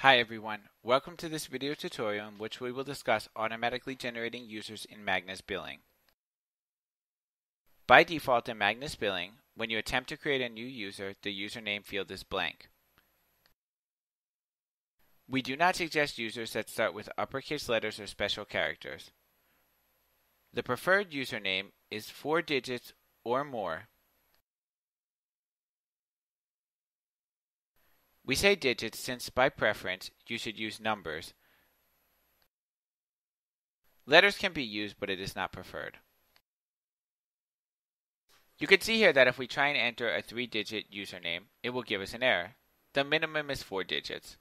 Hi everyone, welcome to this video tutorial in which we will discuss automatically generating users in Magnus Billing. By default in Magnus Billing, when you attempt to create a new user, the username field is blank. We do not suggest users that start with uppercase letters or special characters. The preferred username is four digits or more. We say digits since by preference you should use numbers. Letters can be used but it is not preferred. You can see here that if we try and enter a three digit username, it will give us an error. The minimum is four digits.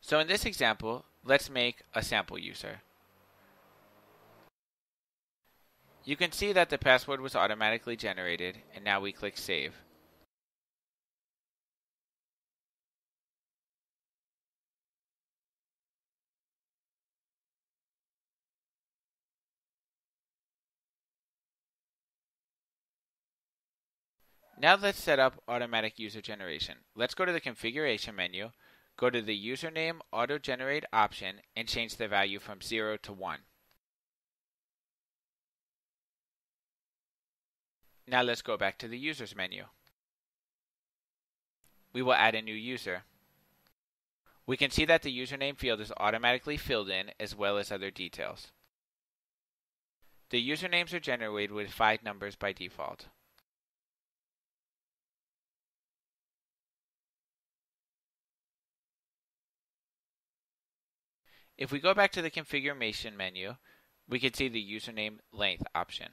So in this example, let's make a sample user. You can see that the password was automatically generated and now we click Save. Now let's set up automatic user generation. Let's go to the configuration menu Go to the username auto generate option and change the value from 0 to 1. Now let's go back to the users menu. We will add a new user. We can see that the username field is automatically filled in as well as other details. The usernames are generated with five numbers by default. If we go back to the configuration menu, we can see the username length option.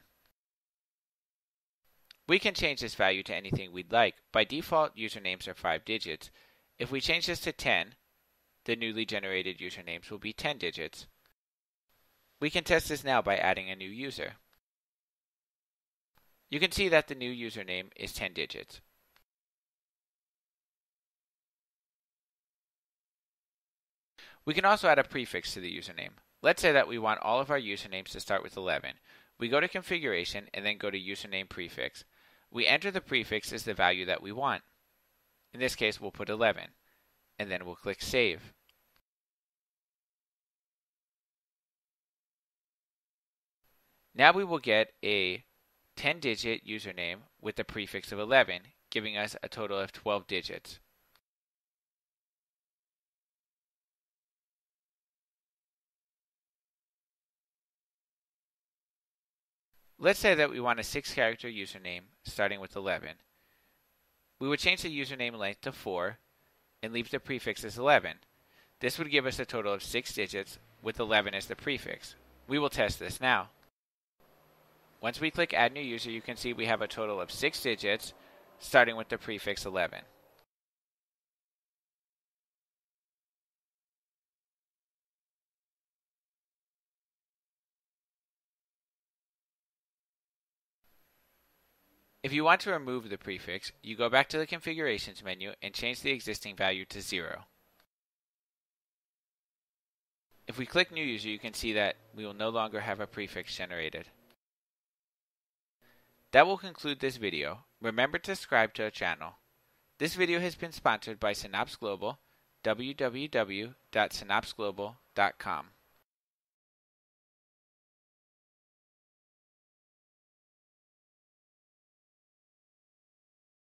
We can change this value to anything we'd like. By default, usernames are 5 digits. If we change this to 10, the newly generated usernames will be 10 digits. We can test this now by adding a new user. You can see that the new username is 10 digits. We can also add a prefix to the username. Let's say that we want all of our usernames to start with 11. We go to configuration and then go to username prefix. We enter the prefix as the value that we want. In this case, we'll put 11, and then we'll click Save. Now we will get a 10-digit username with the prefix of 11, giving us a total of 12 digits. Let's say that we want a 6 character username starting with 11. We would change the username length to 4 and leave the prefix as 11. This would give us a total of 6 digits with 11 as the prefix. We will test this now. Once we click add new user you can see we have a total of 6 digits starting with the prefix 11. If you want to remove the prefix, you go back to the configurations menu and change the existing value to 0. If we click new user, you can see that we will no longer have a prefix generated. That will conclude this video. Remember to subscribe to our channel. This video has been sponsored by Synapse Global, www.synapseglobal.com.